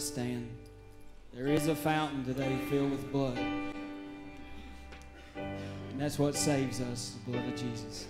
Stand. There is a fountain today filled with blood. And that's what saves us, the blood of Jesus.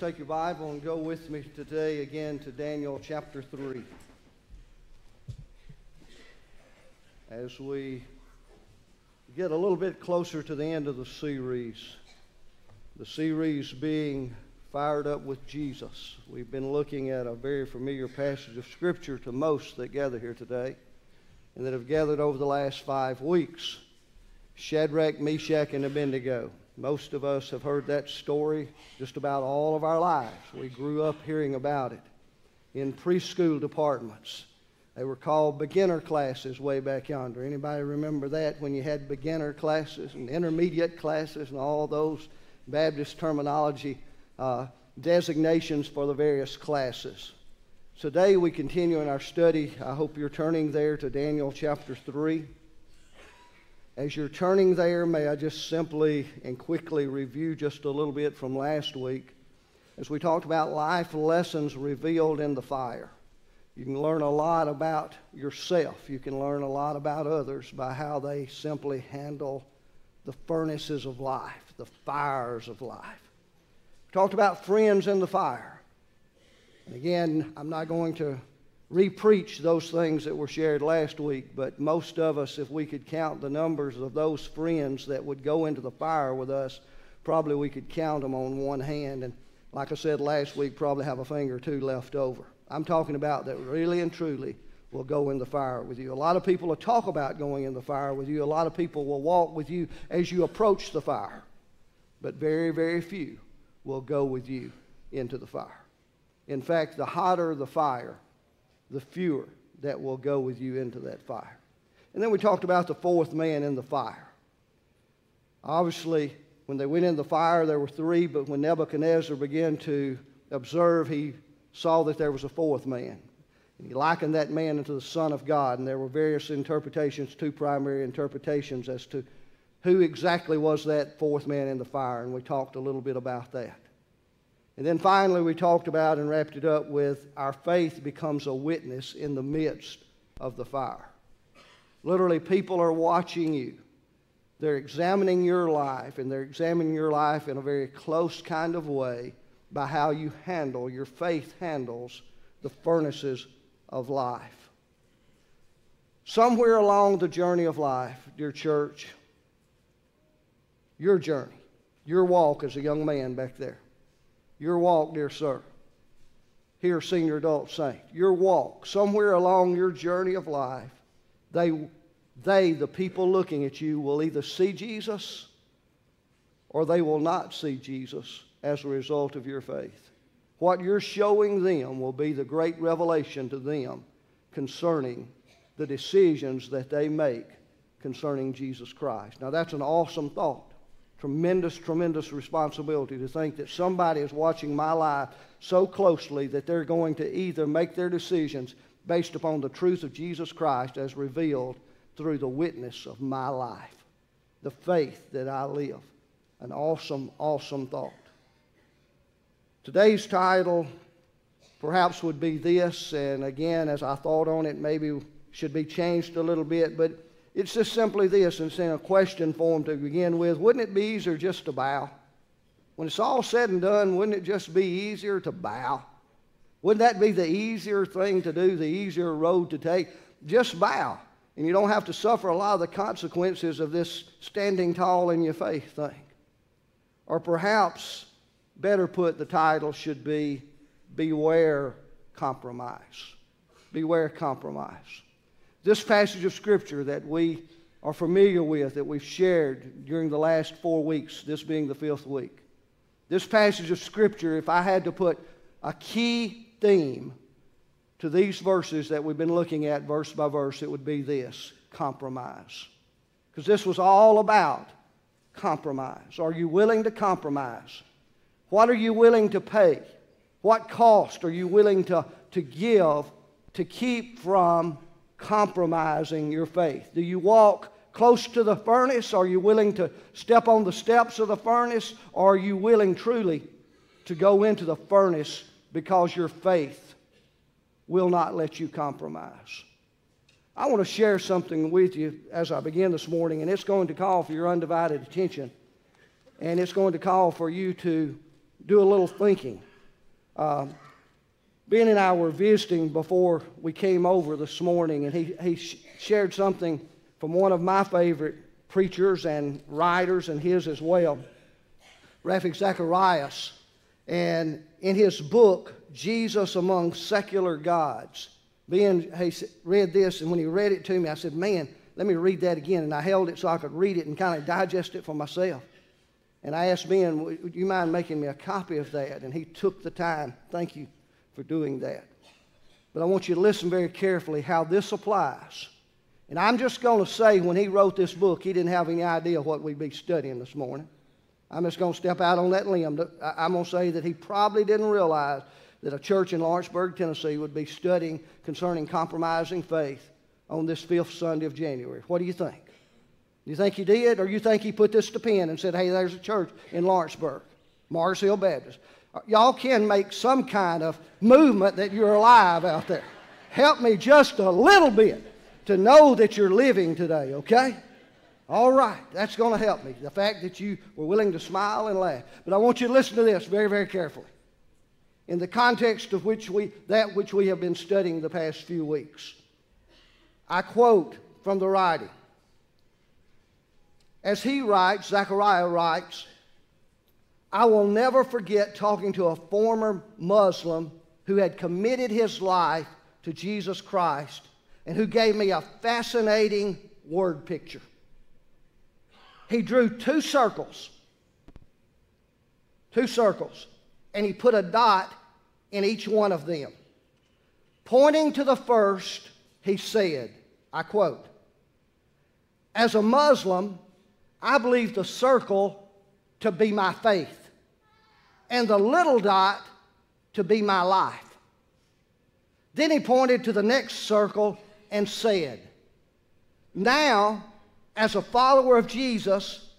Take your Bible and go with me today again to Daniel chapter 3. As we get a little bit closer to the end of the series, the series being Fired Up with Jesus, we've been looking at a very familiar passage of Scripture to most that gather here today and that have gathered over the last five weeks Shadrach, Meshach, and Abednego. Most of us have heard that story just about all of our lives. We grew up hearing about it in preschool departments. They were called beginner classes way back yonder. Anybody remember that when you had beginner classes and intermediate classes and all those Baptist terminology uh, designations for the various classes? Today we continue in our study. I hope you're turning there to Daniel chapter 3. As you're turning there, may I just simply and quickly review just a little bit from last week as we talked about life lessons revealed in the fire. You can learn a lot about yourself. You can learn a lot about others by how they simply handle the furnaces of life, the fires of life. We talked about friends in the fire. And again, I'm not going to repreach those things that were shared last week, but most of us, if we could count the numbers of those friends that would go into the fire with us, probably we could count them on one hand. And like I said last week, probably have a finger or two left over. I'm talking about that really and truly will go in the fire with you. A lot of people will talk about going in the fire with you. A lot of people will walk with you as you approach the fire. But very, very few will go with you into the fire. In fact, the hotter the fire, the fewer that will go with you into that fire. And then we talked about the fourth man in the fire. Obviously, when they went in the fire, there were three, but when Nebuchadnezzar began to observe, he saw that there was a fourth man. And he likened that man into the Son of God, and there were various interpretations, two primary interpretations as to who exactly was that fourth man in the fire, and we talked a little bit about that. And then finally, we talked about and wrapped it up with our faith becomes a witness in the midst of the fire. Literally, people are watching you. They're examining your life, and they're examining your life in a very close kind of way by how you handle, your faith handles the furnaces of life. Somewhere along the journey of life, dear church, your journey, your walk as a young man back there, your walk, dear sir, here, senior adult saint, your walk, somewhere along your journey of life, they, they, the people looking at you, will either see Jesus or they will not see Jesus as a result of your faith. What you're showing them will be the great revelation to them concerning the decisions that they make concerning Jesus Christ. Now, that's an awesome thought tremendous, tremendous responsibility to think that somebody is watching my life so closely that they're going to either make their decisions based upon the truth of Jesus Christ as revealed through the witness of my life, the faith that I live. An awesome, awesome thought. Today's title perhaps would be this, and again, as I thought on it, maybe should be changed a little bit, but it's just simply this, and saying a question for them to begin with. Wouldn't it be easier just to bow? When it's all said and done, wouldn't it just be easier to bow? Wouldn't that be the easier thing to do, the easier road to take? Just bow. And you don't have to suffer a lot of the consequences of this standing tall in your faith thing. Or perhaps, better put, the title should be Beware Compromise. Beware Compromise. This passage of Scripture that we are familiar with, that we've shared during the last four weeks, this being the fifth week. This passage of Scripture, if I had to put a key theme to these verses that we've been looking at verse by verse, it would be this compromise. Because this was all about compromise. Are you willing to compromise? What are you willing to pay? What cost are you willing to, to give to keep from compromising your faith? Do you walk close to the furnace? Are you willing to step on the steps of the furnace? Or are you willing truly to go into the furnace because your faith will not let you compromise. I want to share something with you as I begin this morning, and it's going to call for your undivided attention, and it's going to call for you to do a little thinking. Uh, ben and I were visiting before we came over this morning, and he, he sh- shared something from one of my favorite preachers and writers, and his as well, Ravi Zacharias. And in his book, Jesus Among Secular Gods, Ben he read this, and when he read it to me, I said, Man, let me read that again. And I held it so I could read it and kind of digest it for myself. And I asked Ben, Would you mind making me a copy of that? And he took the time. Thank you for doing that. But I want you to listen very carefully how this applies. And I'm just going to say, when he wrote this book, he didn't have any idea what we'd be studying this morning. I'm just going to step out on that limb. I'm going to say that he probably didn't realize that a church in Lawrenceburg, Tennessee would be studying concerning compromising faith on this fifth Sunday of January. What do you think? Do you think he did, or you think he put this to pen and said, hey, there's a church in Lawrenceburg, Mars Hill Baptist? Y'all can make some kind of movement that you're alive out there. Help me just a little bit to know that you're living today, okay? All right, that's going to help me. The fact that you were willing to smile and laugh. But I want you to listen to this very, very carefully in the context of which we, that which we have been studying the past few weeks. I quote from the writing. As he writes, Zacharias writes, I will never forget talking to a former Muslim who had committed his life to Jesus Christ and who gave me a fascinating word picture. He drew two circles, two circles, and he put a dot in each one of them. Pointing to the first, he said, I quote, As a Muslim, I believe the circle to be my faith, and the little dot to be my life. Then he pointed to the next circle and said, Now, as a follower of Jesus,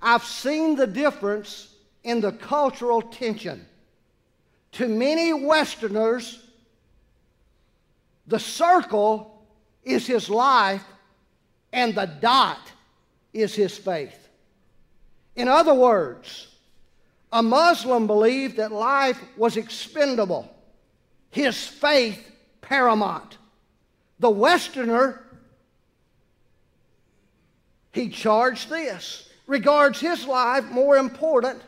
I've seen the difference in the cultural tension to many Westerners, the circle is his life and the dot is his faith. In other words, a Muslim believed that life was expendable, his faith paramount. The Westerner, he charged this, regards his life more important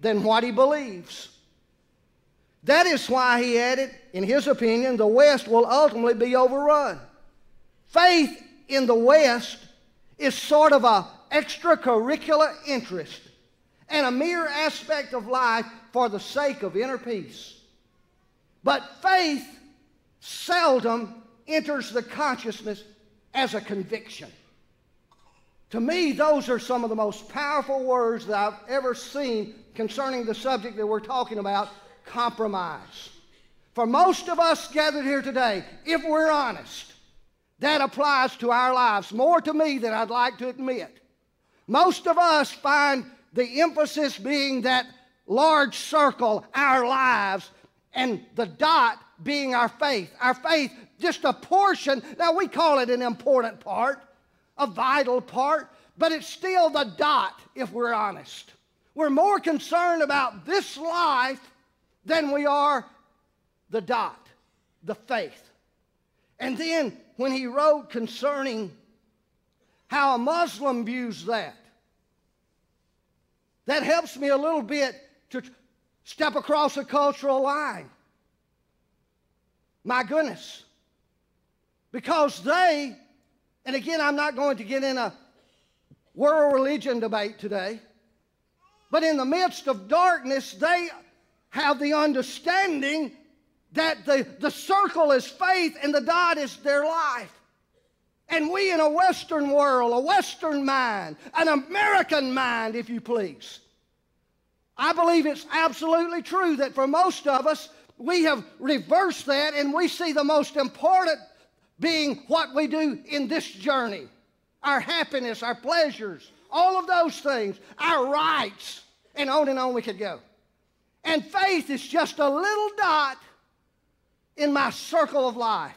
than what he believes. That is why he added, in his opinion, the West will ultimately be overrun. Faith in the West is sort of a extracurricular interest and a mere aspect of life for the sake of inner peace. But faith seldom enters the consciousness as a conviction. To me, those are some of the most powerful words that I've ever seen concerning the subject that we're talking about compromise. For most of us gathered here today, if we're honest, that applies to our lives more to me than I'd like to admit. Most of us find the emphasis being that large circle, our lives, and the dot being our faith. Our faith, just a portion. Now, we call it an important part, a vital part, but it's still the dot if we're honest. We're more concerned about this life than we are the dot, the faith. And then when he wrote concerning how a Muslim views that, that helps me a little bit to step across a cultural line. My goodness. Because they, and again, I'm not going to get in a world religion debate today, but in the midst of darkness, they have the understanding that the, the circle is faith and the dot is their life. And we in a Western world, a Western mind, an American mind, if you please, I believe it's absolutely true that for most of us, we have reversed that and we see the most important being what we do in this journey our happiness, our pleasures, all of those things, our rights, and on and on we could go. And faith is just a little dot in my circle of life.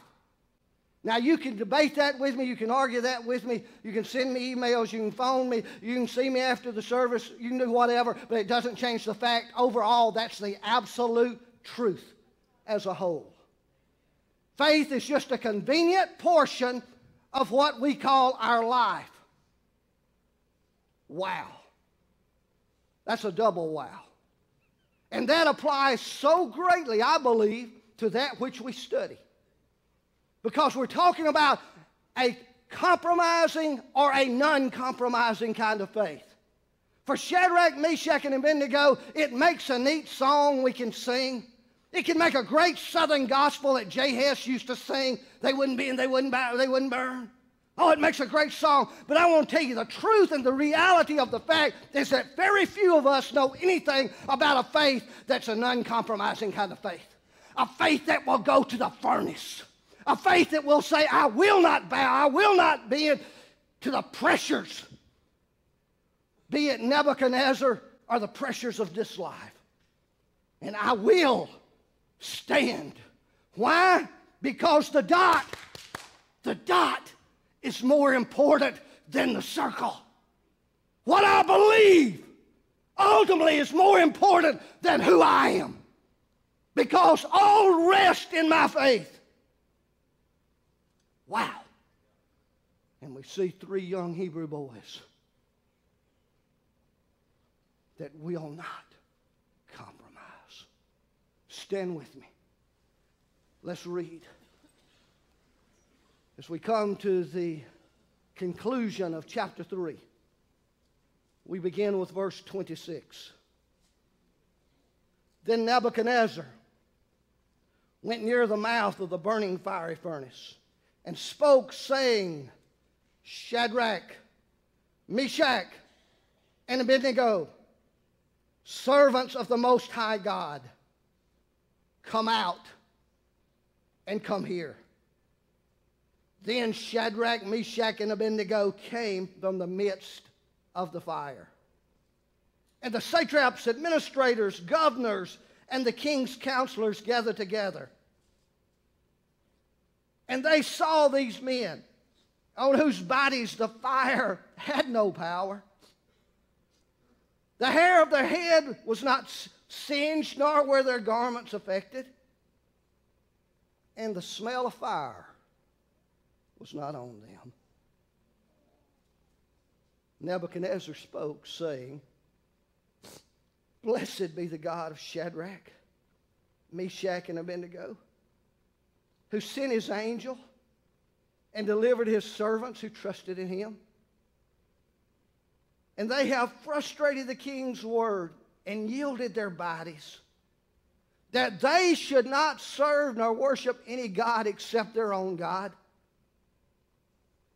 Now, you can debate that with me. You can argue that with me. You can send me emails. You can phone me. You can see me after the service. You can do whatever, but it doesn't change the fact overall that's the absolute truth as a whole. Faith is just a convenient portion of what we call our life. Wow. That's a double wow. And that applies so greatly, I believe, to that which we study. Because we're talking about a compromising or a non compromising kind of faith. For Shadrach, Meshach, and Abednego, it makes a neat song we can sing. It can make a great southern gospel that Jake Hess used to sing. They wouldn't be and they wouldn't they wouldn't burn. Oh, it makes a great song. But I want to tell you the truth and the reality of the fact is that very few of us know anything about a faith that's an uncompromising kind of faith. A faith that will go to the furnace. A faith that will say, I will not bow, I will not bend to the pressures, be it Nebuchadnezzar or the pressures of this life. And I will stand. Why? Because the dot, the dot is more important than the circle. What I believe ultimately is more important than who I am. Because all rest in my faith. Wow. And we see three young Hebrew boys that will not compromise. Stand with me. Let's read. As we come to the conclusion of chapter 3, we begin with verse 26. Then Nebuchadnezzar went near the mouth of the burning fiery furnace and spoke, saying, Shadrach, Meshach, and Abednego, servants of the Most High God, come out and come here. Then Shadrach, Meshach, and Abednego came from the midst of the fire. And the satraps, administrators, governors, and the king's counselors gathered together. And they saw these men on whose bodies the fire had no power. The hair of their head was not singed, nor were their garments affected. And the smell of fire was not on them. Nebuchadnezzar spoke, saying, Blessed be the God of Shadrach, Meshach, and Abednego, who sent his angel and delivered his servants who trusted in him. And they have frustrated the king's word and yielded their bodies, that they should not serve nor worship any God except their own God.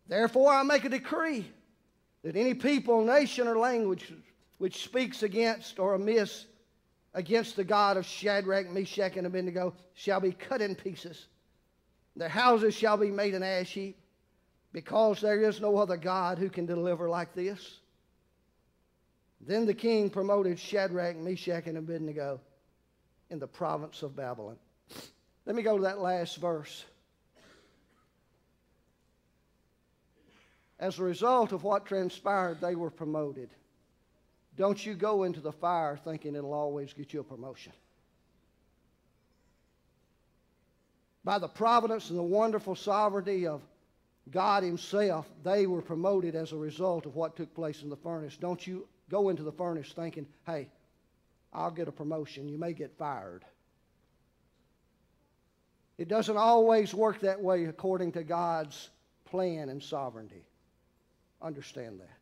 Therefore, I make a decree that any people, nation, or language which speaks against or amiss against the God of Shadrach, Meshach, and Abednego shall be cut in pieces. Their houses shall be made an ash heap, because there is no other God who can deliver like this. Then the king promoted Shadrach, Meshach, and Abednego in the province of Babylon. Let me go to that last verse. As a result of what transpired, they were promoted. Don't you go into the fire thinking it'll always get you a promotion. By the providence and the wonderful sovereignty of God Himself, they were promoted as a result of what took place in the furnace. Don't you go into the furnace thinking, hey, I'll get a promotion. You may get fired. It doesn't always work that way according to God's plan and sovereignty. Understand that.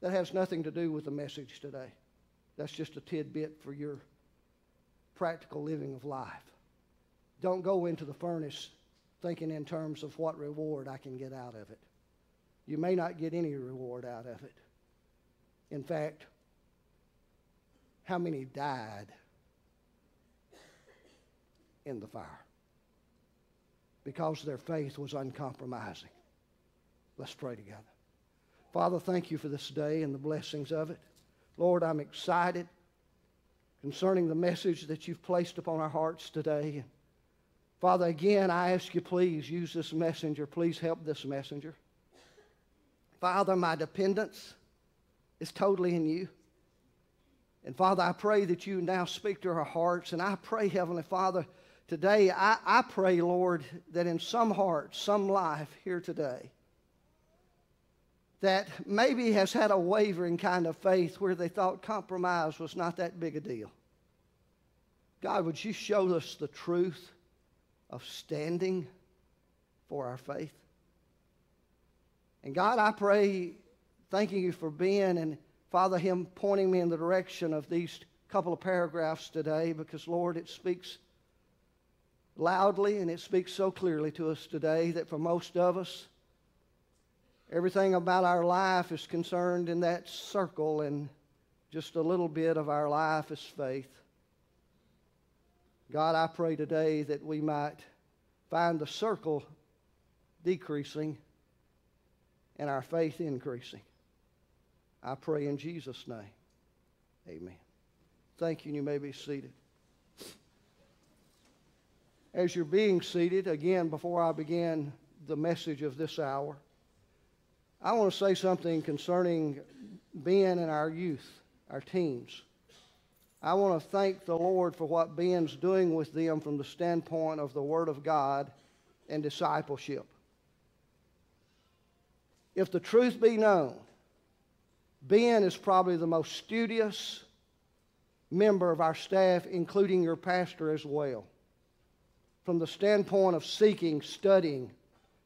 That has nothing to do with the message today. That's just a tidbit for your practical living of life. Don't go into the furnace thinking in terms of what reward I can get out of it. You may not get any reward out of it. In fact, how many died in the fire? Because their faith was uncompromising. Let's pray together. Father, thank you for this day and the blessings of it. Lord, I'm excited concerning the message that you've placed upon our hearts today. Father, again, I ask you, please use this messenger. Please help this messenger. Father, my dependence is totally in you. And Father, I pray that you now speak to our hearts. And I pray, Heavenly Father, today, I, I pray, Lord, that in some heart, some life here today, that maybe has had a wavering kind of faith where they thought compromise was not that big a deal. God, would you show us the truth of standing for our faith? And God, I pray, thanking you for being and Father, Him pointing me in the direction of these couple of paragraphs today because, Lord, it speaks loudly and it speaks so clearly to us today that for most of us, everything about our life is concerned in that circle and just a little bit of our life is faith. God, I pray today that we might find the circle decreasing and our faith increasing. I pray in Jesus' name. Amen. Thank you, and you may be seated. As you're being seated, again, before I begin the message of this hour, I want to say something concerning Ben and our youth, our teens. I want to thank the Lord for what Ben's doing with them from the standpoint of the Word of God and discipleship. If the truth be known, Ben is probably the most studious member of our staff, including your pastor as well. From the standpoint of seeking, studying,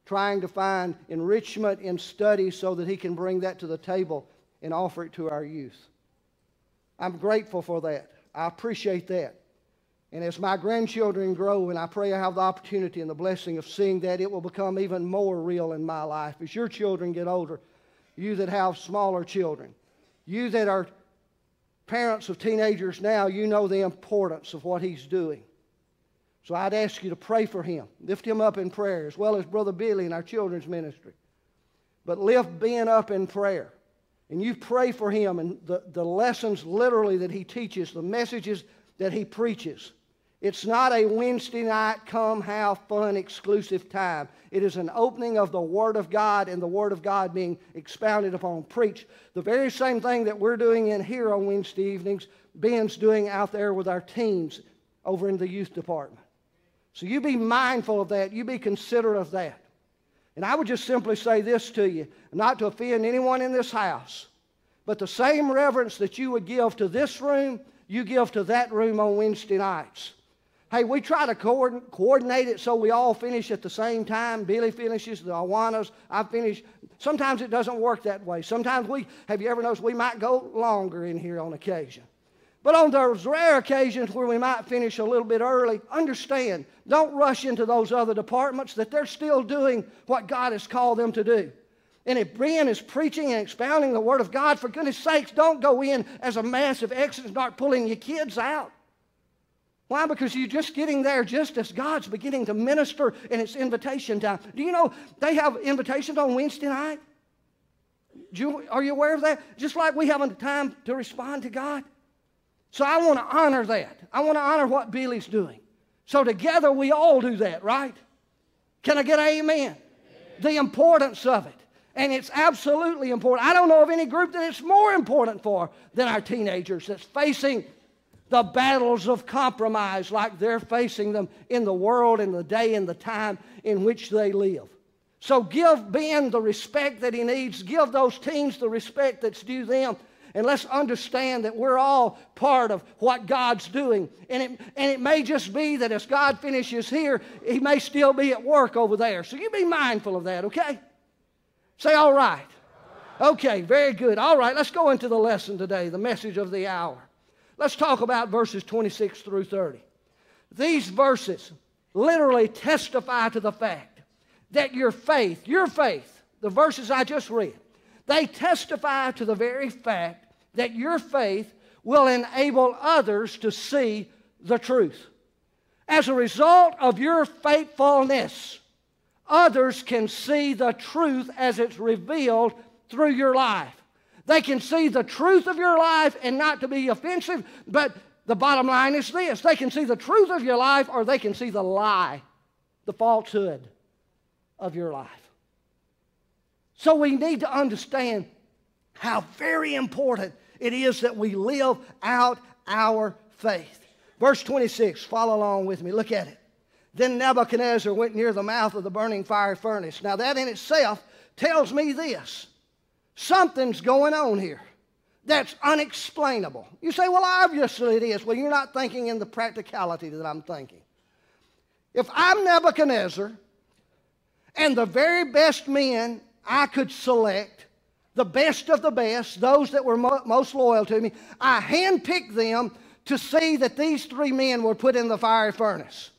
trying to find enrichment in study so that he can bring that to the table and offer it to our youth. I'm grateful for that. I appreciate that. And as my grandchildren grow, and I pray I have the opportunity and the blessing of seeing that, it will become even more real in my life. As your children get older, you that have smaller children, you that are parents of teenagers now, you know the importance of what he's doing. So I'd ask you to pray for him. Lift him up in prayer, as well as Brother Billy in our children's ministry. But lift Ben up in prayer. And you pray for him and the, the lessons literally that he teaches, the messages that he preaches. It's not a Wednesday night, come have fun exclusive time. It is an opening of the Word of God and the Word of God being expounded upon, preached. The very same thing that we're doing in here on Wednesday evenings, Ben's doing out there with our teens over in the youth department. So you be mindful of that. You be considerate of that. And I would just simply say this to you, not to offend anyone in this house, but the same reverence that you would give to this room, you give to that room on Wednesday nights. Hey, we try to coordinate it so we all finish at the same time. Billy finishes, the Awanas, I finish. Sometimes it doesn't work that way. Sometimes we, have you ever noticed, we might go longer in here on occasion. But on those rare occasions where we might finish a little bit early, understand, don't rush into those other departments that they're still doing what God has called them to do. And if Brian is preaching and expounding the Word of God, for goodness sakes, don't go in as a massive exodus and start pulling your kids out. Why? Because you're just getting there just as God's beginning to minister and it's invitation time. Do you know they have invitations on Wednesday night? You, are you aware of that? Just like we have a time to respond to God. So I want to honor that. I want to honor what Billy's doing. So together we all do that, right? Can I get an amen? amen? The importance of it. And it's absolutely important. I don't know of any group that it's more important for than our teenagers that's facing the battles of compromise like they're facing them in the world in the day in the time in which they live. So give Ben the respect that he needs. Give those teens the respect that's due them. And let's understand that we're all part of what God's doing. And it, and it may just be that as God finishes here, He may still be at work over there. So you be mindful of that, okay? Say, all right. Okay, very good. All right, let's go into the lesson today, the message of the hour. Let's talk about verses 26 through 30. These verses literally testify to the fact that your faith, your faith, the verses I just read, they testify to the very fact that your faith will enable others to see the truth. As a result of your faithfulness, others can see the truth as it's revealed through your life. They can see the truth of your life and not to be offensive, but the bottom line is this they can see the truth of your life or they can see the lie the falsehood of your life. So we need to understand how very important it is that we live out our faith. Verse 26, follow along with me. Look at it. Then Nebuchadnezzar went near the mouth of the burning fire furnace. Now, that in itself tells me this something's going on here that's unexplainable. You say, well, obviously it is. Well, you're not thinking in the practicality that I'm thinking. If I'm Nebuchadnezzar and the very best men I could select, the best of the best, those that were mo- most loyal to me, I handpicked them to see that these three men were put in the fiery furnace.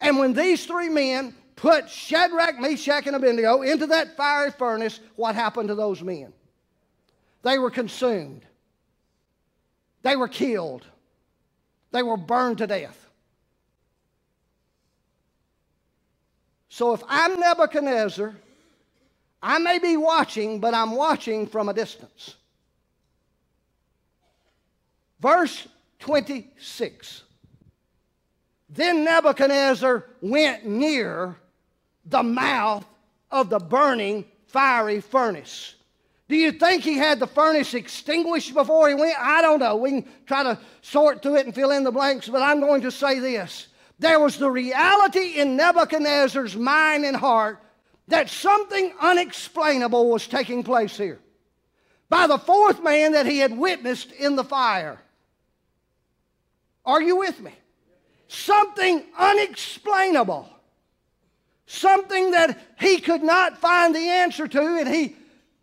And when these three men put Shadrach, Meshach, and Abednego into that fiery furnace, what happened to those men? They were consumed. They were killed. They were burned to death. So if I'm Nebuchadnezzar, I may be watching, but I'm watching from a distance. Verse 26. Then Nebuchadnezzar went near the mouth of the burning fiery furnace. Do you think he had the furnace extinguished before he went? I don't know. We can try to sort through it and fill in the blanks, but I'm going to say this. There was the reality in Nebuchadnezzar's mind and heart that something unexplainable was taking place here by the fourth man that he had witnessed in the fire. Are you with me? Something unexplainable. Something that he could not find the answer to, and he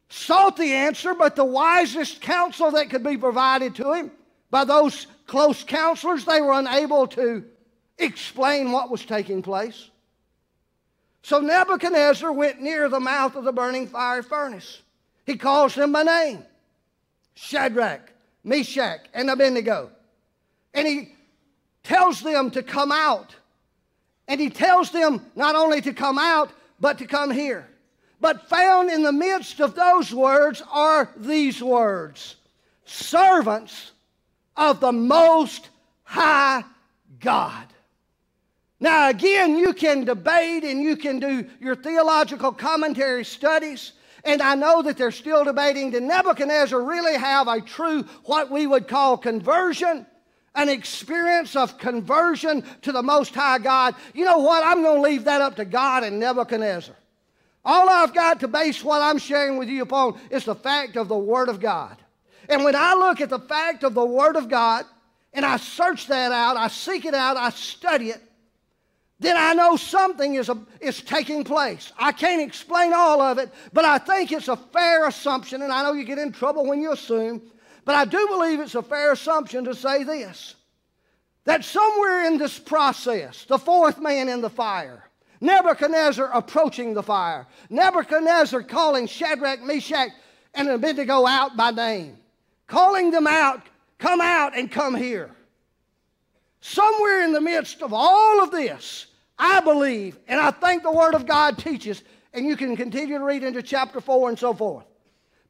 sought the answer, but the wisest counsel that could be provided to him by those close counselors, they were unable to explain what was taking place. So Nebuchadnezzar went near the mouth of the burning fire furnace. He calls them by name Shadrach, Meshach, and Abednego. And he tells them to come out. And he tells them not only to come out, but to come here. But found in the midst of those words are these words servants of the Most High God. Now, again, you can debate and you can do your theological commentary studies. And I know that they're still debating did Nebuchadnezzar really have a true, what we would call conversion? An experience of conversion to the Most High God. You know what? I'm going to leave that up to God and Nebuchadnezzar. All I've got to base what I'm sharing with you upon is the fact of the Word of God. And when I look at the fact of the Word of God and I search that out, I seek it out, I study it, then I know something is, a, is taking place. I can't explain all of it, but I think it's a fair assumption, and I know you get in trouble when you assume, but I do believe it's a fair assumption to say this that somewhere in this process, the fourth man in the fire, Nebuchadnezzar approaching the fire. Nebuchadnezzar calling Shadrach, Meshach, and Abednego out by name. Calling them out, come out and come here. Somewhere in the midst of all of this, I believe, and I think the Word of God teaches, and you can continue to read into chapter 4 and so forth.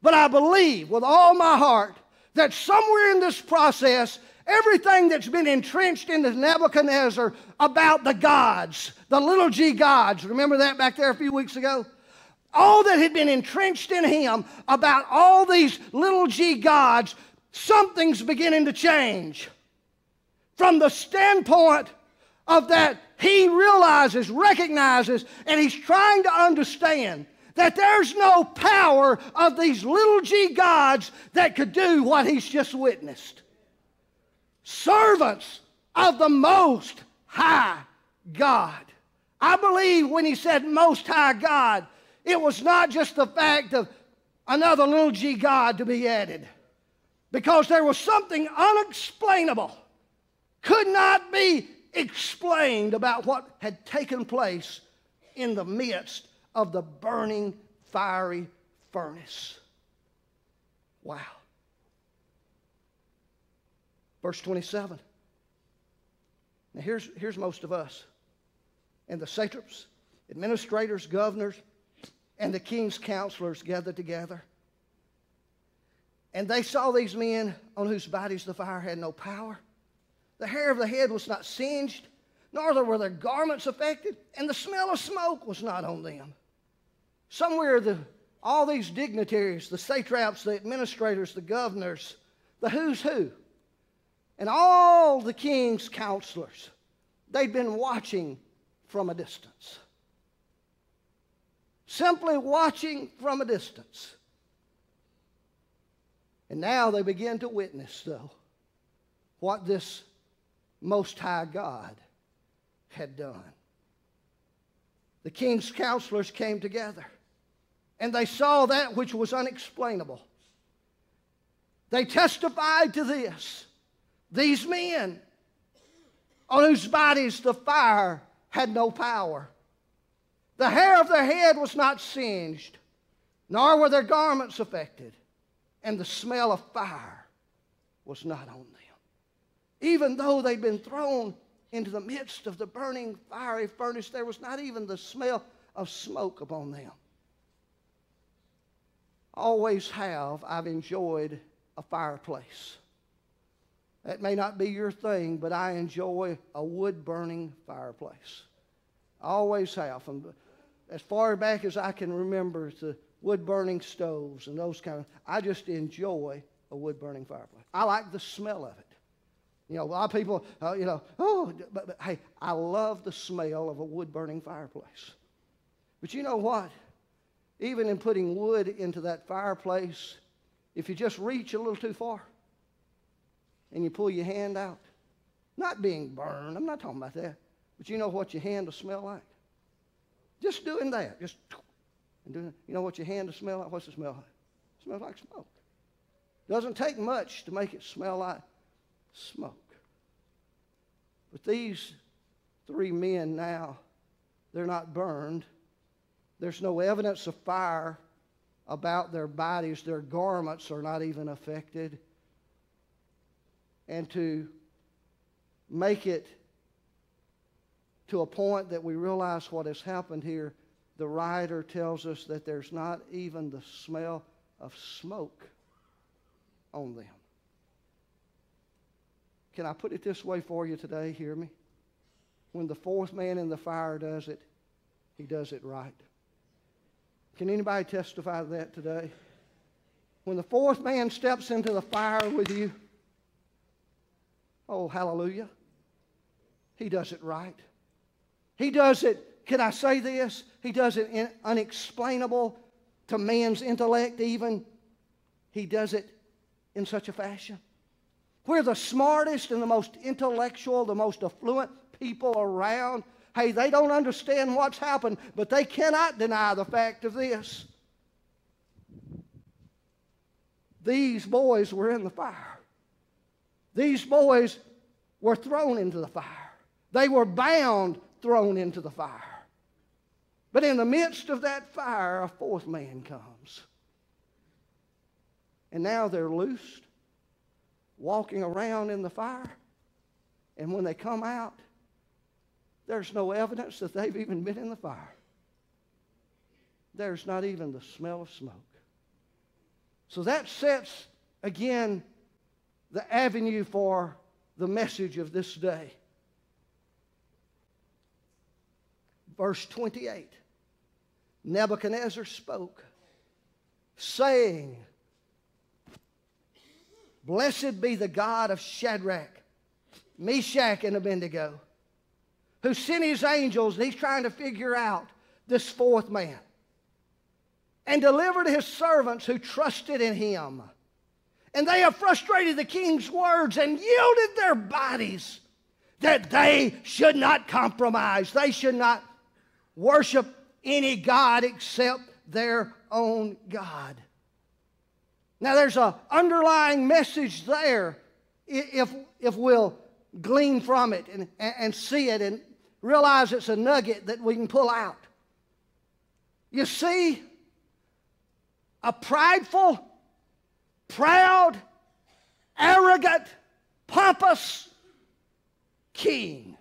But I believe with all my heart that somewhere in this process, Everything that's been entrenched into Nebuchadnezzar about the gods, the little g gods, remember that back there a few weeks ago? All that had been entrenched in him about all these little g gods, something's beginning to change. From the standpoint of that, he realizes, recognizes, and he's trying to understand that there's no power of these little g gods that could do what he's just witnessed servants of the Most High God. I believe when he said Most High God, it was not just the fact of another little g God to be added, because there was something unexplainable, could not be explained about what had taken place in the midst of the burning fiery furnace. Wow. Verse 27. Now, here's, here's most of us. And the satraps, administrators, governors, and the king's counselors gathered together. And they saw these men on whose bodies the fire had no power. The hair of the head was not singed, nor were their garments affected, and the smell of smoke was not on them. Somewhere, the, all these dignitaries, the satraps, the administrators, the governors, the who's who, and all the king's counselors, they'd been watching from a distance. Simply watching from a distance. And now they begin to witness, though, what this Most High God had done. The king's counselors came together and they saw that which was unexplainable. They testified to this. These men, on whose bodies the fire had no power, the hair of their head was not singed, nor were their garments affected, and the smell of fire was not on them. Even though they'd been thrown into the midst of the burning fiery furnace, there was not even the smell of smoke upon them. Always have, I've enjoyed a fireplace. That may not be your thing, but I enjoy a wood burning fireplace. Always have. From as far back as I can remember, the wood burning stoves and those kind of. I just enjoy a wood burning fireplace. I like the smell of it. You know, a lot of people, uh, you know, oh, but, but hey, I love the smell of a wood burning fireplace. But you know what? Even in putting wood into that fireplace, if you just reach a little too far and you pull your hand out, not being burned, I'm not talking about that, but you know what your hand will smell like? Just doing that, just and doing, you know what your hand will smell like? What's it smell like? It smells like smoke. Doesn't take much to make it smell like smoke. But these three men now, they're not burned. There's no evidence of fire about their bodies. Their garments are not even affected. And to make it to a point that we realize what has happened here, the writer tells us that there's not even the smell of smoke on them. Can I put it this way for you today? Hear me. When the fourth man in the fire does it, he does it right. Can anybody testify to that today? When the fourth man steps into the fire with you, oh, hallelujah, he does it right. He does it, can I say this? He does it unexplainable to man's intellect, even. He does it in such a fashion. We're the smartest and the most intellectual, the most affluent people around. Hey, they don't understand what's happened, but they cannot deny the fact of this. These boys were in the fire. These boys were thrown into the fire. They were bound, thrown into the fire. But in the midst of that fire, a fourth man comes. And now they're loosed walking around in the fire. And when they come out, there's no evidence that they've even been in the fire. There's not even the smell of smoke. So that sets, again, the avenue for the message of this day. Verse 28 Nebuchadnezzar spoke, saying, Blessed be the God of Shadrach, Meshach, and Abednego, who sent his angels, and he's trying to figure out this fourth man, and delivered his servants who trusted in him. And they have frustrated the king's words and yielded their bodies that they should not compromise. They should not worship any God except their own God. Now, there's an underlying message there if, if we'll glean from it and, and see it and realize it's a nugget that we can pull out. You see, a prideful, proud, arrogant, pompous king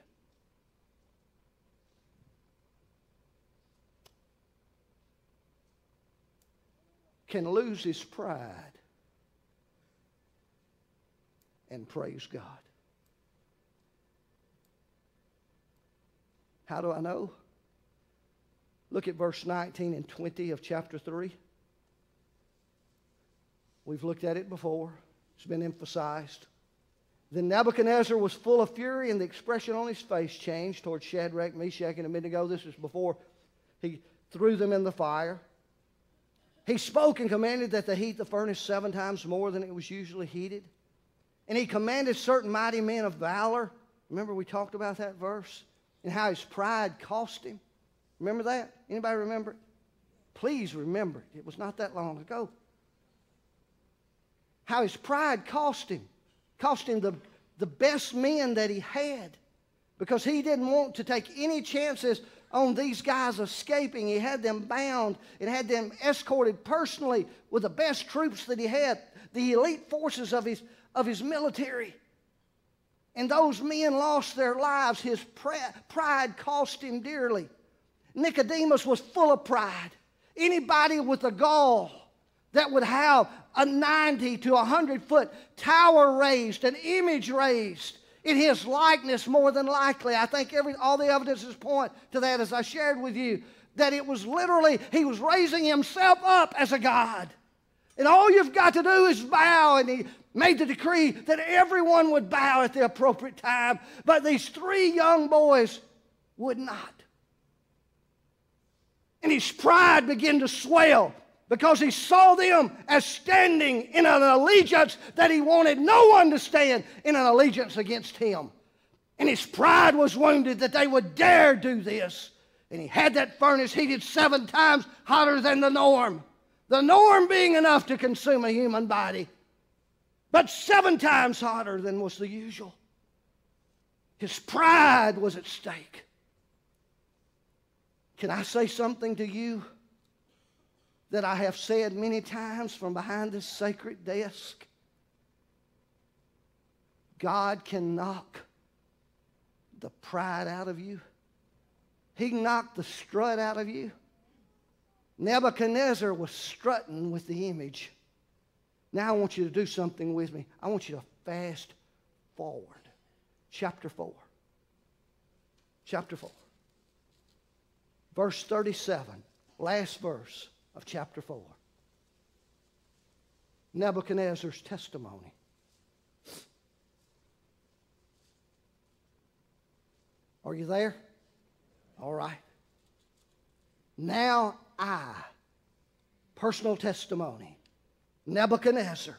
can lose his pride and praise God. How do I know? Look at verse 19 and 20 of chapter 3. We've looked at it before, it's been emphasized. Then Nebuchadnezzar was full of fury, and the expression on his face changed towards Shadrach, Meshach, and Abednego. This was before he threw them in the fire. He spoke and commanded that they heat the furnace seven times more than it was usually heated. And he commanded certain mighty men of valor. Remember we talked about that verse? And how his pride cost him. Remember that? Anybody remember? Please remember it. It was not that long ago. How his pride cost him. Cost him the, the best men that he had. Because he didn't want to take any chances on these guys escaping. He had them bound and had them escorted personally with the best troops that he had, the elite forces of his, of his military. And those men lost their lives. His pride cost him dearly. Nicodemus was full of pride. Anybody with a gall that would have a 90 to 100 foot tower raised, an image raised, in his likeness more than likely. I think every, all the evidences point to that as I shared with you, that it was literally, he was raising himself up as a God. And all you've got to do is bow. And he made the decree that everyone would bow at the appropriate time. But these three young boys would not. And his pride began to swell because he saw them as standing in an allegiance that he wanted no one to stand in an allegiance against him. And his pride was wounded that they would dare do this. And he had that furnace heated seven times hotter than the norm. The norm being enough to consume a human body, but seven times hotter than was the usual. His pride was at stake. Can I say something to you? That I have said many times from behind this sacred desk. God can knock the pride out of you. He can knock the strut out of you. Nebuchadnezzar was strutting with the image. Now I want you to do something with me. I want you to fast forward. Chapter 4. Chapter 4. Verse 37. Last verse of chapter 4. Nebuchadnezzar's testimony. Are you there? All right. Now I, personal testimony, Nebuchadnezzar,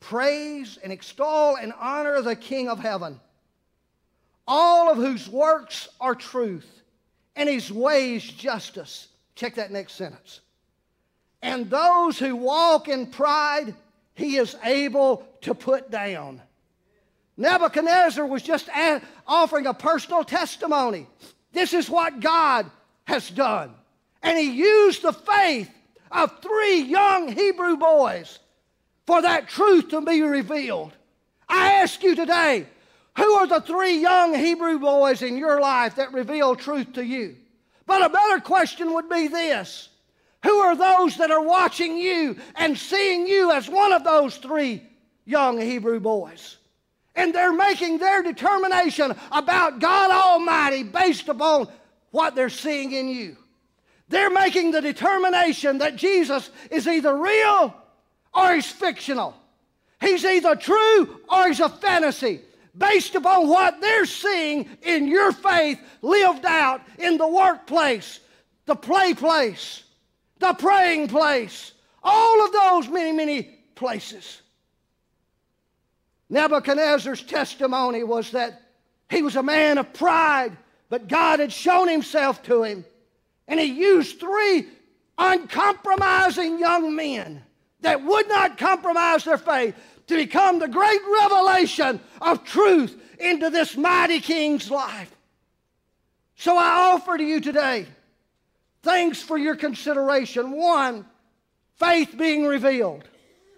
praise and extol and honor the King of heaven, all of whose works are truth and his ways justice. Check that next sentence. And those who walk in pride, he is able to put down. Nebuchadnezzar was just offering a personal testimony. This is what God has done. And he used the faith of three young Hebrew boys for that truth to be revealed. I ask you today, who are the three young Hebrew boys in your life that reveal truth to you? But a better question would be this who are those that are watching you and seeing you as one of those three young Hebrew boys? And they're making their determination about God Almighty based upon what they're seeing in you. They're making the determination that Jesus is either real or he's fictional. He's either true or he's a fantasy based upon what they're seeing in your faith lived out in the workplace, the play place, the praying place, all of those many, many places. Nebuchadnezzar's testimony was that he was a man of pride, but God had shown himself to him. And he used three uncompromising young men that would not compromise their faith to become the great revelation of truth into this mighty king's life. So I offer to you today things for your consideration. One, faith being revealed,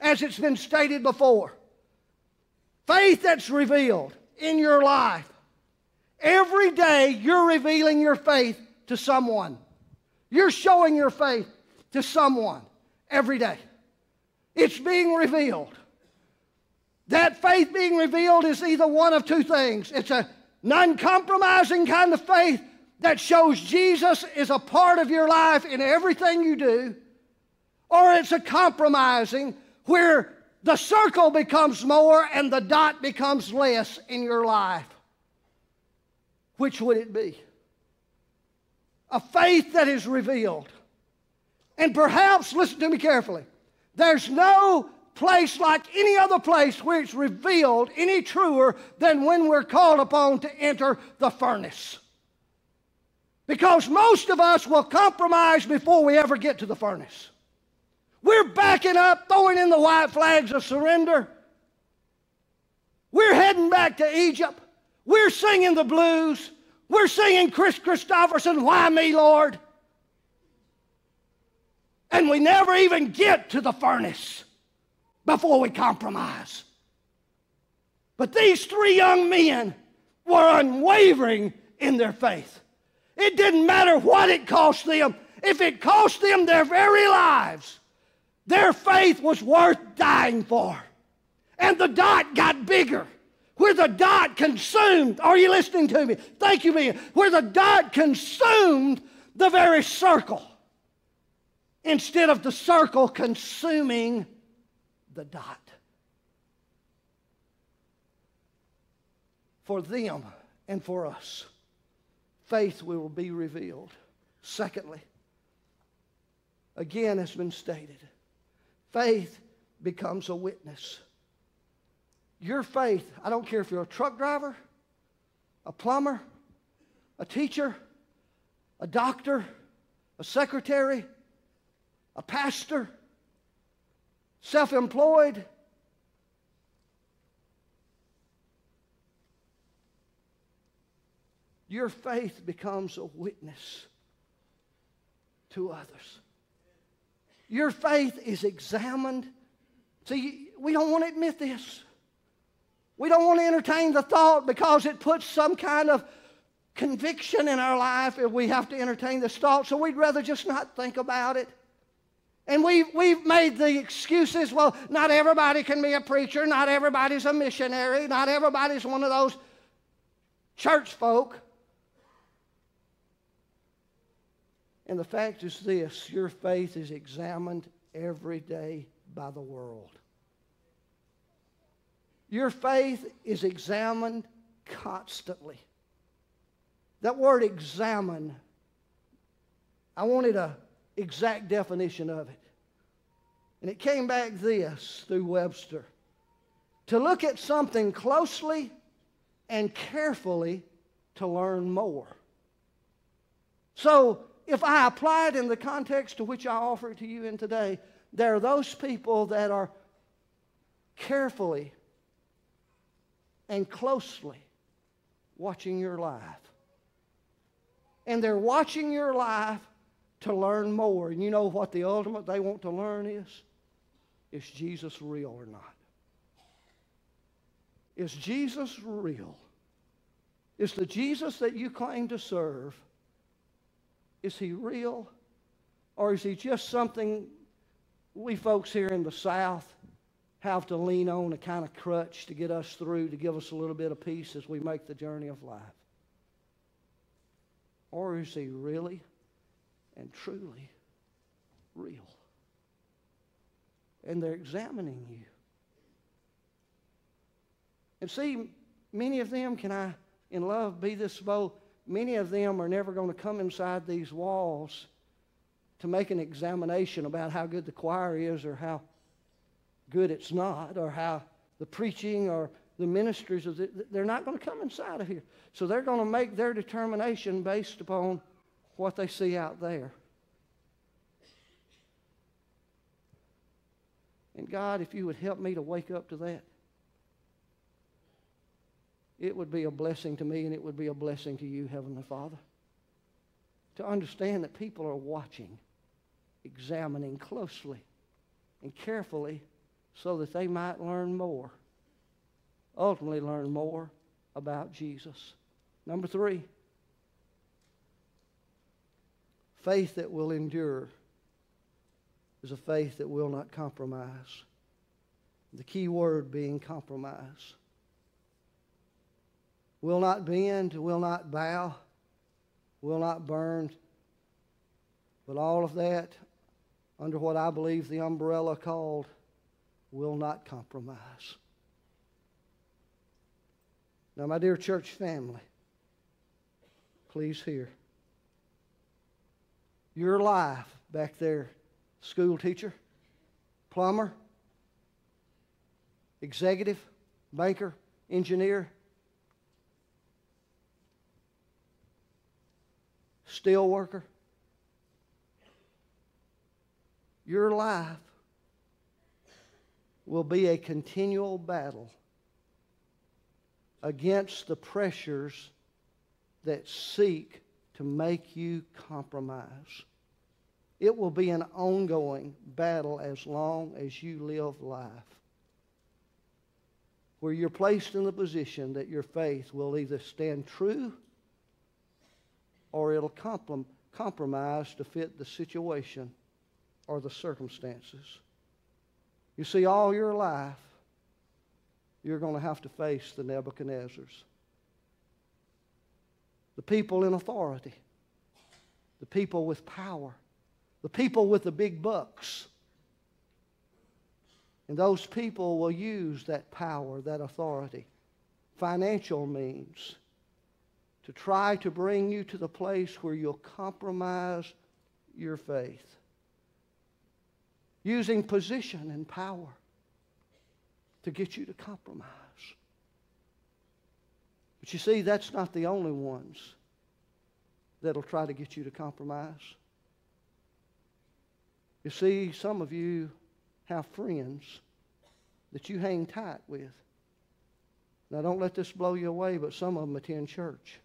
as it's been stated before. Faith that's revealed in your life. Every day you're revealing your faith to someone. You're showing your faith to someone every day. It's being revealed. That faith being revealed is either one of two things it's a non compromising kind of faith that shows Jesus is a part of your life in everything you do, or it's a compromising where the circle becomes more and the dot becomes less in your life. Which would it be? A faith that is revealed. And perhaps, listen to me carefully, there's no place like any other place where it's revealed any truer than when we're called upon to enter the furnace. Because most of us will compromise before we ever get to the furnace. We're backing up, throwing in the white flags of surrender. We're heading back to Egypt. We're singing the blues. We're singing Chris Kristofferson, Why Me, Lord? And we never even get to the furnace before we compromise. But these three young men were unwavering in their faith. It didn't matter what it cost them, if it cost them their very lives, their faith was worth dying for. And the dot got bigger. Where the dot consumed, are you listening to me? Thank you, man. Where the dot consumed the very circle instead of the circle consuming the dot. For them and for us, faith will be revealed. Secondly, again has been stated, faith becomes a witness. Your faith, I don't care if you're a truck driver, a plumber, a teacher, a doctor, a secretary, a pastor, self employed. Your faith becomes a witness to others. Your faith is examined. See, we don't want to admit this. We don't want to entertain the thought because it puts some kind of conviction in our life if we have to entertain this thought, so we'd rather just not think about it. And we've, we've made the excuses well, not everybody can be a preacher, not everybody's a missionary, not everybody's one of those church folk. And the fact is this your faith is examined every day by the world. Your faith is examined constantly. That word examine, I wanted a exact definition of it. And it came back this through Webster to look at something closely and carefully to learn more. So, if I apply it in the context to which I offer it to you in today, there are those people that are carefully and closely watching your life. And they're watching your life to learn more. And you know what the ultimate they want to learn is? Is Jesus real or not? Is Jesus real? Is the Jesus that you claim to serve, is he real? Or is he just something we folks here in the South have to lean on, a kind of crutch to get us through, to give us a little bit of peace as we make the journey of life? Or is he really and truly real. And they're examining you. And see, many of them, can I, in love, be this bold? Many of them are never going to come inside these walls to make an examination about how good the choir is or how good it's not or how the preaching or the ministries, of are. they're not going to come inside of here. So they're going to make their determination based upon what they see out there. And God, if you would help me to wake up to that, it would be a blessing to me and it would be a blessing to you, Heavenly Father. To understand that people are watching, examining closely and carefully so that they might learn more, ultimately, learn more about Jesus. Number three, Faith that will endure is a faith that will not compromise. The key word being compromise. Will not bend, will not bow, will not burn. But all of that under what I believe the umbrella called will not compromise. Now, my dear church family, please hear. Your life back there, school teacher, plumber, executive, banker, engineer, steel worker, your life will be a continual battle against the pressures that seek to make you compromise. It will be an ongoing battle as long as you live life, where you're placed in the position that your faith will either stand true or it'll comprom- compromise to fit the situation or the circumstances. You see, all your life, you're going to have to face the Nebuchadnezzars. The people in authority, the people with power, the people with the big bucks. And those people will use that power, that authority, financial means, to try to bring you to the place where you'll compromise your faith using position and power to get you to compromise. But you see, that's not the only ones that'll try to get you to compromise. You see, some of you have friends that you hang tight with. Now, don't let this blow you away, but some of them attend church.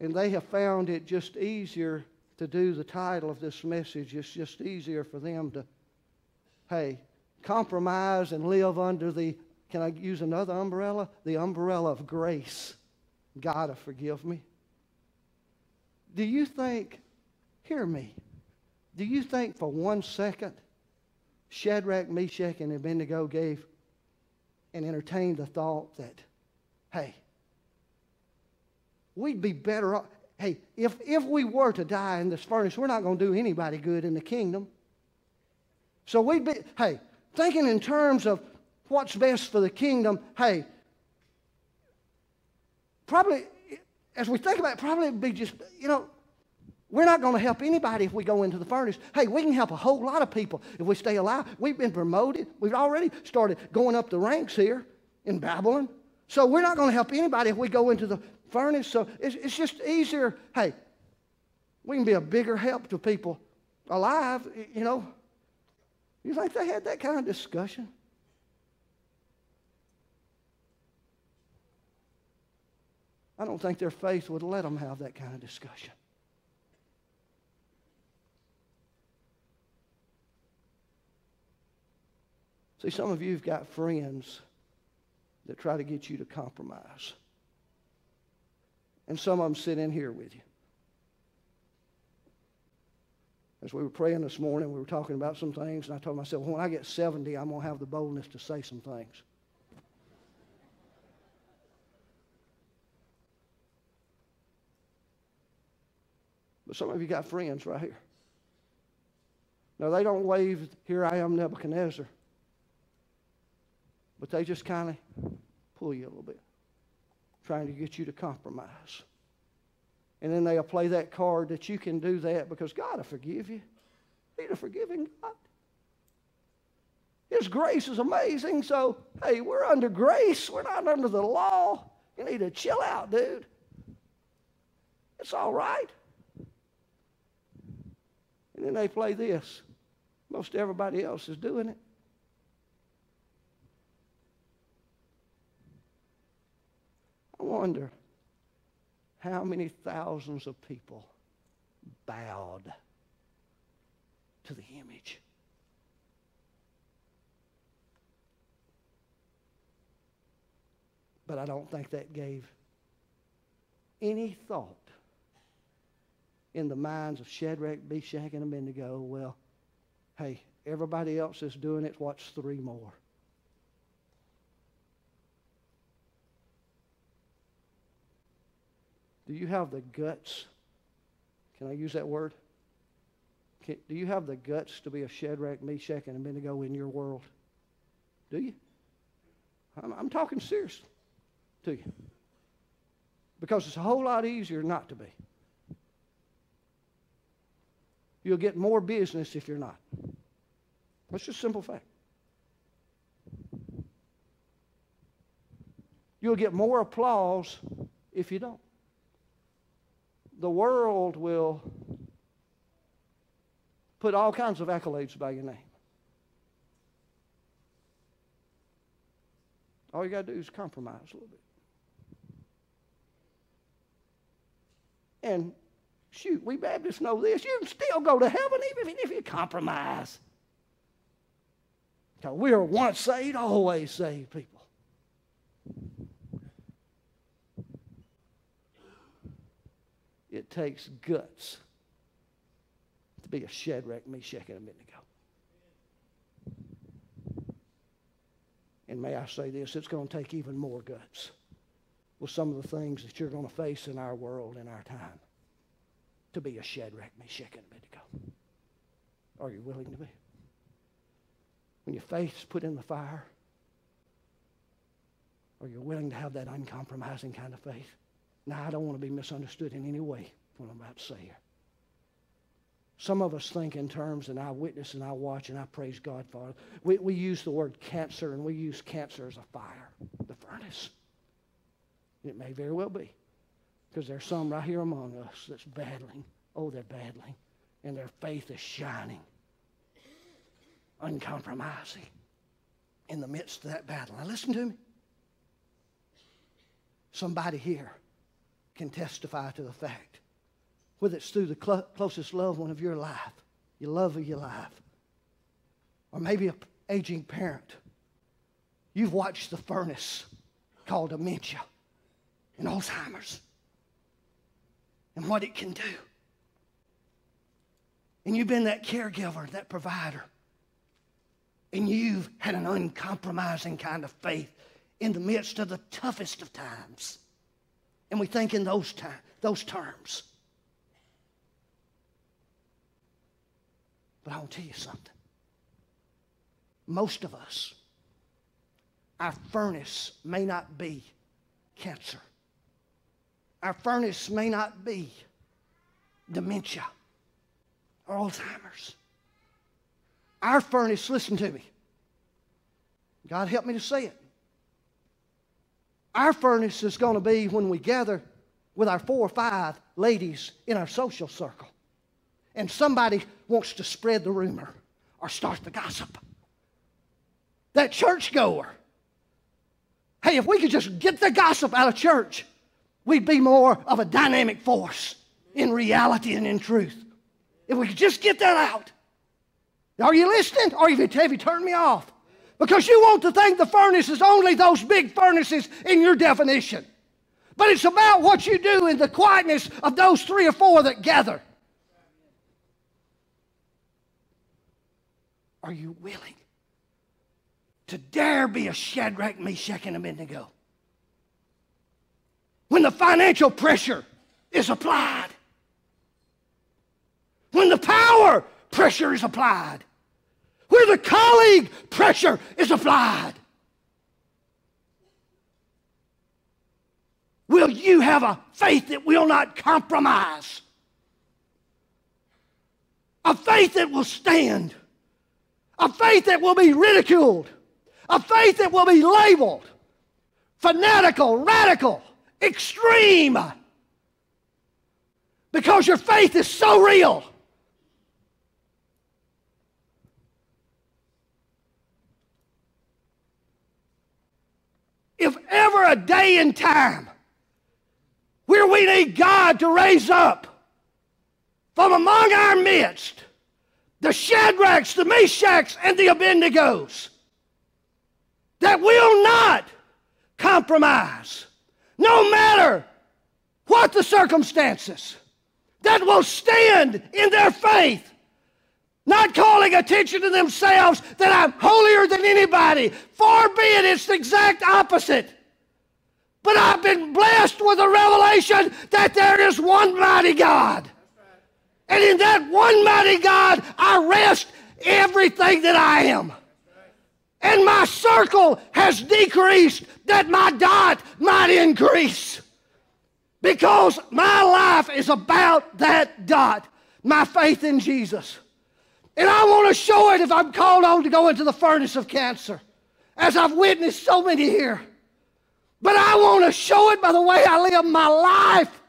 And they have found it just easier to do the title of this message. It's just easier for them to, hey, compromise and live under the, can I use another umbrella? The umbrella of grace. God forgive me. Do you think, hear me, do you think for one second Shadrach, Meshach, and Abednego gave and entertained the thought that, hey, we'd be better off. Hey, if, if we were to die in this furnace, we're not going to do anybody good in the kingdom. So we'd be, hey, thinking in terms of what's best for the kingdom, hey, probably, as we think about it, probably it'd be just, you know, we're not going to help anybody if we go into the furnace. Hey, we can help a whole lot of people if we stay alive. We've been promoted. We've already started going up the ranks here in Babylon. So we're not going to help anybody if we go into the furnace. So it's, it's just easier. Hey, we can be a bigger help to people alive, you know. You think they had that kind of discussion? I don't think their faith would let them have that kind of discussion. See, some of you have got friends that try to get you to compromise. And some of them sit in here with you. As we were praying this morning, we were talking about some things, and I told myself, when I get 70, I'm going to have the boldness to say some things. But some of you got friends right here. Now, they don't wave, Here I am, Nebuchadnezzar. But they just kind of pull you a little bit trying to get you to compromise. And then they'll play that card that you can do that because God will forgive you. He's a forgiving God. His grace is amazing. So, hey, we're under grace. We're not under the law. You need to chill out, dude. It's all right. And then they play this. Most everybody else is doing it. I wonder how many thousands of people bowed to the image. But I don't think that gave any thought in the minds of Shadrach, Meshach, and Abednego. Well, hey, everybody else is doing it. What's three more? Do you have the guts? Can I use that word? Can, do you have the guts to be a Shadrach, Meshach, and Abednego in your world? Do you? I'm, I'm talking serious to you. Because it's a whole lot easier not to be. You'll get more business if you're not. That's just a simple fact. You'll get more applause if you don't. The world will put all kinds of accolades by your name. All you got to do is compromise a little bit. And shoot, we Baptists know this. You can still go to heaven even if you compromise. Because we are once saved, always saved people. It takes guts to be a Shadrach, Meshach, and Abednego. And may I say this, it's going to take even more guts with some of the things that you're going to face in our world in our time to be a Shadrach, Meshach, and Abednego. Are you willing to be? When your faith's put in the fire, are you willing to have that uncompromising kind of faith? Now, I don't want to be misunderstood in any way what I'm about to say here. Some of us think in terms, and I witness and I watch and I praise God for it. We, we use the word cancer, and we use cancer as a fire, the furnace. It may very well be. Because there's some right here among us that's battling. Oh, they're battling. And their faith is shining, uncompromising in the midst of that battle. Now, listen to me. Somebody here can testify to the fact, whether it's through the cl- closest loved one of your life, your love of your life, or maybe an aging parent. You've watched the furnace called dementia and Alzheimer's and what it can do. And you've been that caregiver, that provider. And you've had an uncompromising kind of faith in the midst of the toughest of times. And we think in those, those terms. But I want to tell you something. Most of us, our furnace may not be cancer. Our furnace may not be dementia or Alzheimer's. Our furnace, listen to me. God help me to say it. Our furnace is going to be when we gather with our four or five ladies in our social circle and somebody wants to spread the rumor or start the gossip. That churchgoer. Hey, if we could just get the gossip out of church, we'd be more of a dynamic force in reality and in truth. If we could just get that out. Are you listening? Or have you, have you turned me off? Because you want to think the furnace is only those big furnaces in your definition. But it's about what you do in the quietness of those three or four that gather. Are you willing to dare be a Shadrach, Meshach, and Abednego? when the financial pressure is applied, when the power pressure is applied, where the colleague pressure is applied. Will you have a faith that will not compromise? A faith that will stand. A faith that will be ridiculed. A faith that will be labeled fanatical, radical extreme because your faith is so real. If ever a day in time where we need God to raise up from among our midst the Shadrachs, the Meshachs, and the Abednegos that will not compromise no matter what the circumstances, that will stand in their faith, not calling attention to themselves that I'm holier than anybody. Far be it, it's the exact opposite. But I've been blessed with a revelation that there is one mighty God. And in that one mighty God, I rest everything that I am. And my circle has decreased that my dot might increase. Because my life is about that dot, my faith in Jesus. And I want to show it if I'm called on to go into the furnace of cancer, as I've witnessed so many here. But I want to show it by the way I live my life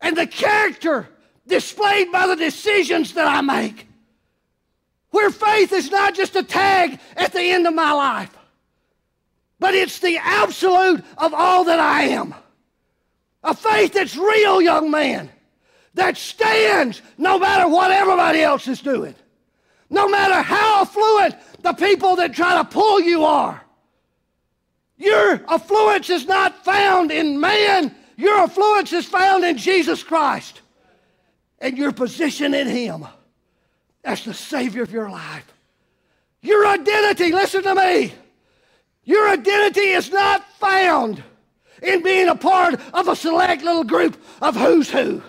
and the character displayed by the decisions that I make. Where faith is not just a tag at the end of my life, but it's the absolute of all that I am. A faith that's real, young man, that stands no matter what everybody else is doing, no matter how affluent the people that try to pull you are. Your affluence is not found in man, your affluence is found in Jesus Christ and your position in Him as the Savior of your life. Your identity, listen to me, your identity is not found in being a part of a select little group of who's who.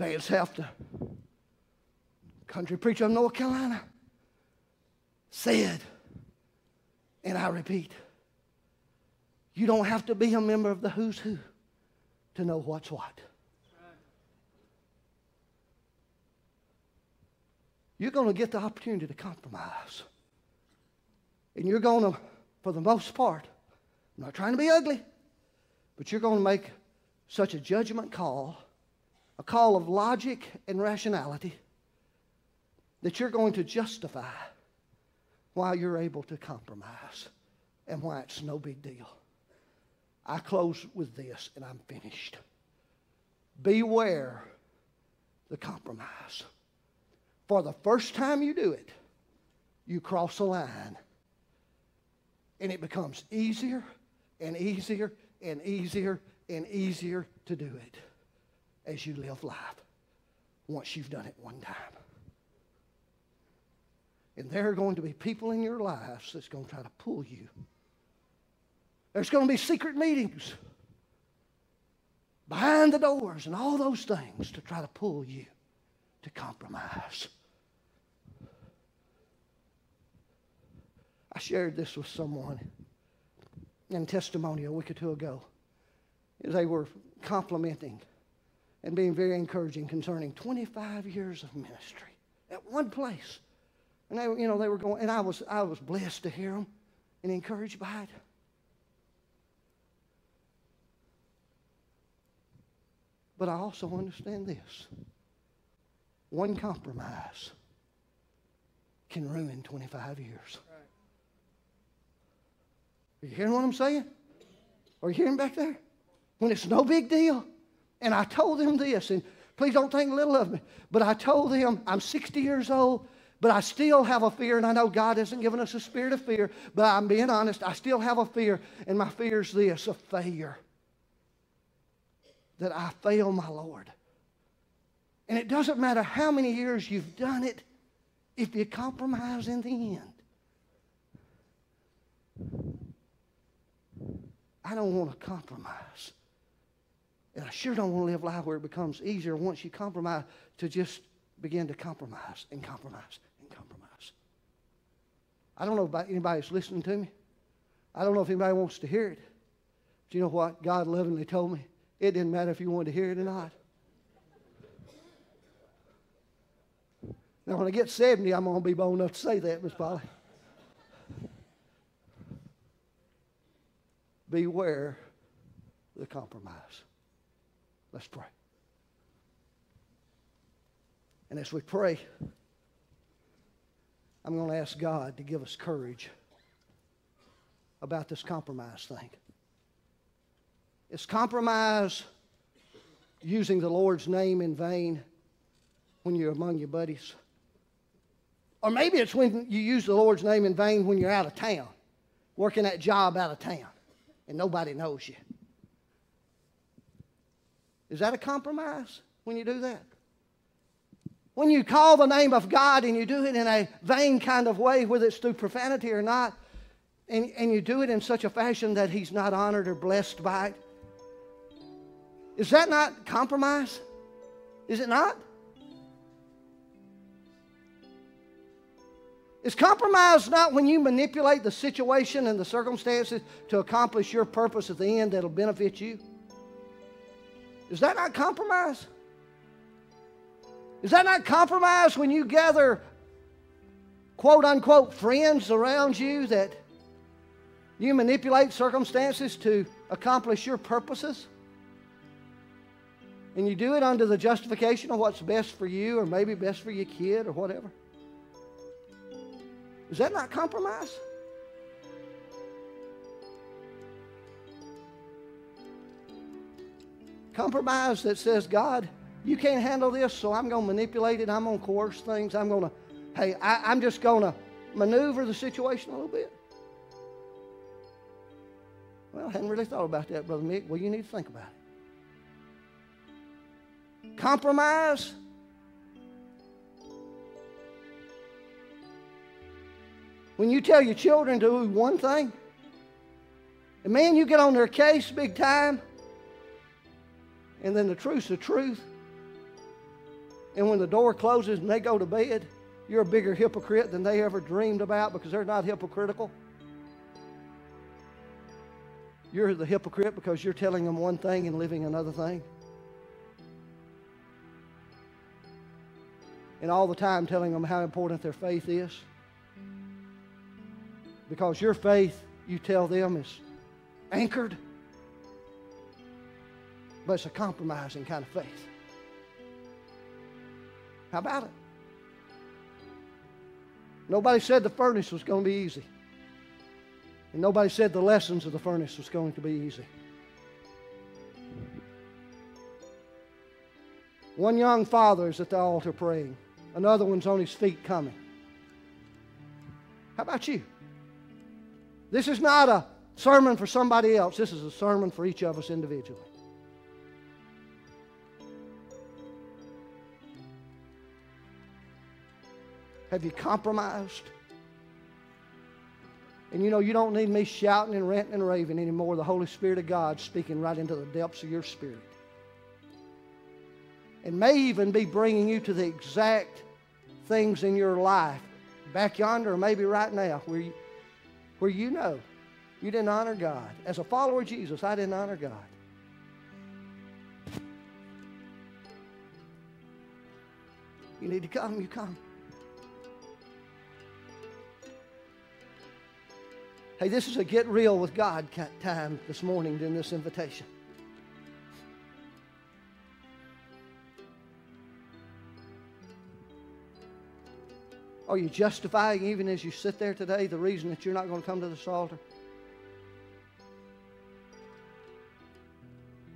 Vance Havner, country preacher of North Carolina, said, and I repeat, you don't have to be a member of the who's who to know what's what. You're going to get the opportunity to compromise. And you're going to, for the most part, I'm not trying to be ugly, but you're going to make such a judgment call, a call of logic and rationality, that you're going to justify why you're able to compromise and why it's no big deal. I close with this and I'm finished. Beware the compromise. For the first time you do it, you cross a line. And it becomes easier and easier and easier and easier to do it as you live life once you've done it one time. And there are going to be people in your lives that's going to try to pull you there's going to be secret meetings behind the doors and all those things to try to pull you to compromise. I shared this with someone in testimony a week or two ago. They were complimenting and being very encouraging concerning 25 years of ministry at one place. And they, you know, they were going, and I was, I was blessed to hear them and encouraged by it. But I also understand this one compromise can ruin 25 years. Are you hearing what I'm saying? Are you hearing back there? When it's no big deal. And I told them this, and please don't think little of me, but I told them I'm 60 years old, but I still have a fear, and I know God hasn't given us a spirit of fear, but I'm being honest, I still have a fear, and my fear is this a failure that I fail my Lord. And it doesn't matter how many years you've done it, if you compromise in the end. I don't want to compromise. And I sure don't want to live life where it becomes easier once you compromise to just begin to compromise and compromise and compromise. I don't know about anybody that's listening to me. I don't know if anybody wants to hear it. Do you know what God lovingly told me? It didn't matter if you wanted to hear it or not. Now, when I get 70, I'm going to be bold enough to say that, Miss Polly. Beware the compromise. Let's pray. And as we pray, I'm going to ask God to give us courage about this compromise thing. Is compromise using the Lord's name in vain when you're among your buddies? Or maybe it's when you use the Lord's name in vain when you're out of town, working that job out of town, and nobody knows you. Is that a compromise when you do that? When you call the name of God and you do it in a vain kind of way, whether it's through profanity or not, and, and you do it in such a fashion that He's not honored or blessed by it, is that not compromise? Is it not? Is compromise not when you manipulate the situation and the circumstances to accomplish your purpose at the end that'll benefit you? Is that not compromise? Is that not compromise when you gather quote unquote friends around you that you manipulate circumstances to accomplish your purposes? And you do it under the justification of what's best for you or maybe best for your kid or whatever? Is that not compromise? Compromise that says, God, you can't handle this, so I'm going to manipulate it. I'm going to coerce things. I'm going to, hey, I, am just going to maneuver the situation a little bit. Well, I hadn't really thought about that, Brother Mick. Well, you need to think about it. Compromise When you tell your children to do one thing, and man, you get on their case big time, and then the truth's the truth. And when the door closes and they go to bed, you're a bigger hypocrite than they ever dreamed about because they're not hypocritical. You're the hypocrite because you're telling them one thing and living another thing. And all the time telling them how important their faith is. Because your faith, you tell them, is anchored, but it's a compromising kind of faith. How about it? Nobody said the furnace was going to be easy. And nobody said the lessons of the furnace was going to be easy. One young father is at the altar praying, another one's on his feet coming. How about you? This is not a sermon for somebody else, this is a sermon for each of us individually. Have you compromised? And you know, you don't need me shouting and ranting and raving anymore. The Holy Spirit of God speaking right into the depths of your spirit. And may even be bringing you to the exact things in your life, back yonder or maybe right now, where you, where you know you didn't honor God. As a follower of Jesus, I didn't honor God. You need to come, you come. Hey, this is a get real with God time this morning in this invitation. Are you justifying, even as you sit there today, the reason that you're not going to come to this altar?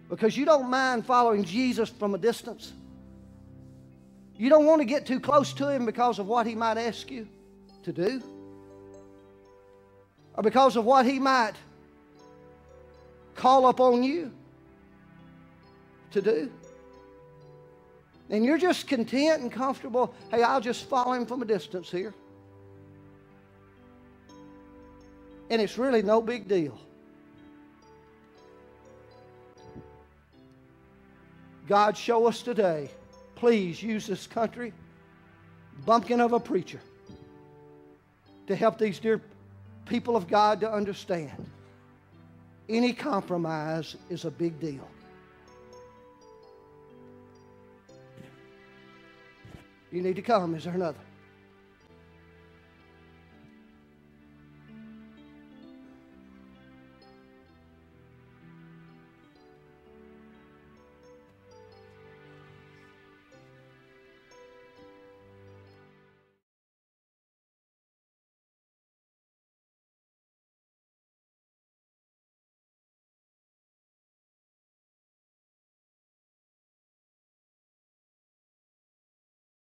Because you don't mind following Jesus from a distance. You don't want to get too close to him because of what he might ask you to do, or because of what he might call upon you to do and you're just content and comfortable, hey, I'll just follow him from a distance here. And it's really no big deal. God, show us today. Please use this country, bumpkin of a preacher, to help these dear people of God to understand any compromise is a big deal. You need to come. Is there another?